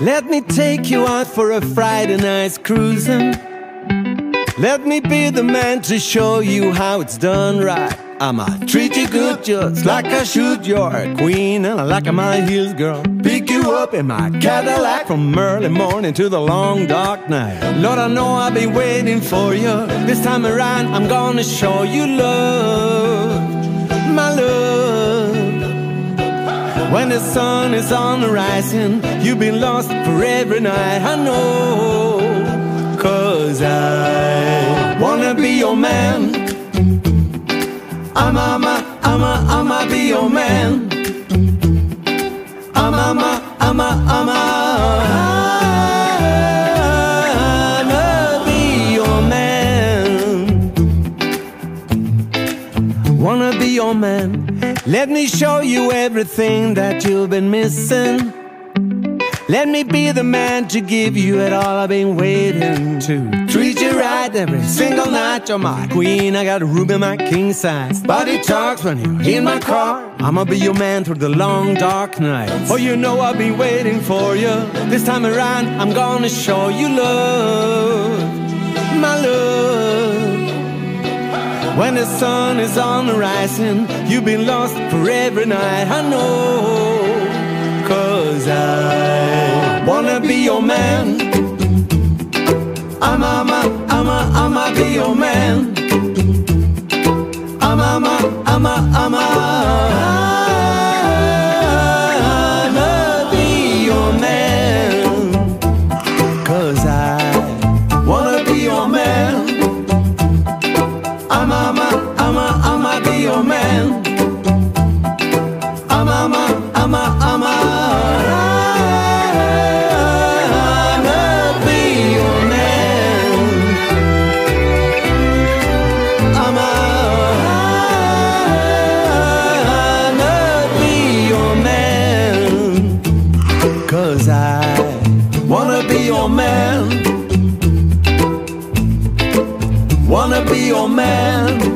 Let me take you out for a Friday night cruising. Let me be the man to show you how it's done right. I'ma treat you good just like I should. You're a queen and I like my heels, girl. Pick you up in my Cadillac from early morning to the long dark night. Lord, I know I've been waiting for you. This time around, I'm gonna show you love, my love. When the sun is on the rising, you've been lost for every night. I know, cause I wanna be your man. I'm, I'm, a, I'm, a, I'm a be your man. I'm, I'm, a, I'm, a, I'm, a, I'ma be your man. Wanna be your man. Let me show you everything that you've been missing. Let me be the man to give you it all I've been waiting to. Treat you right every single night. You're my queen. I got a room in my king size. Body talks when you're in my car. I'ma be your man through the long dark nights. Oh, you know I've been waiting for you. This time around, I'm gonna show you love, my love. When the sun is on the rising, you've been lost for every night. I know, cause I wanna be your man. I'm, a, I'm, a, I'm a be your man. I'm, I'm, a, I'm, a, I'm, a, be your man. I wanna be your man. I'm, a, I'm, a, I'm a be your man. Your man. Wanna be your man.